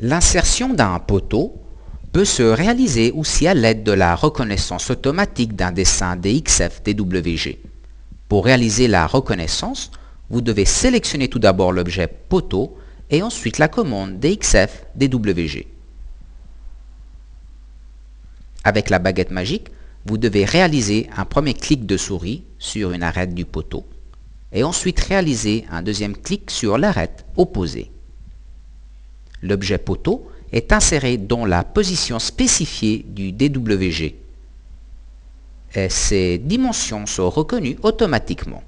L'insertion d'un poteau peut se réaliser aussi à l'aide de la reconnaissance automatique d'un dessin DXF-DWG. Pour réaliser la reconnaissance, vous devez sélectionner tout d'abord l'objet poteau et ensuite la commande DXF-DWG. Avec la baguette magique, vous devez réaliser un premier clic de souris sur une arête du poteau et ensuite réaliser un deuxième clic sur l'arête opposée. L'objet poteau est inséré dans la position spécifiée du DWG et ses dimensions sont reconnues automatiquement.